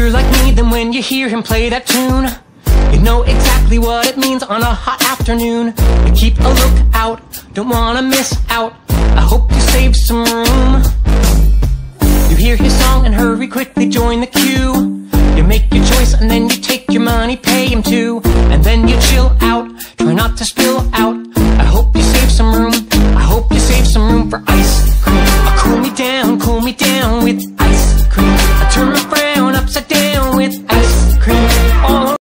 you're like me, then when you hear him play that tune, you know exactly what it means on a hot afternoon. You keep a lookout, don't wanna miss out. I hope you save some room. You hear his song and hurry quickly join the queue. You make your choice and then you take your money, pay him too. And then you chill out, try not to spill out. I hope you save some room, I hope you save some room for ice cream. I'll cool me down, cool me down with cream.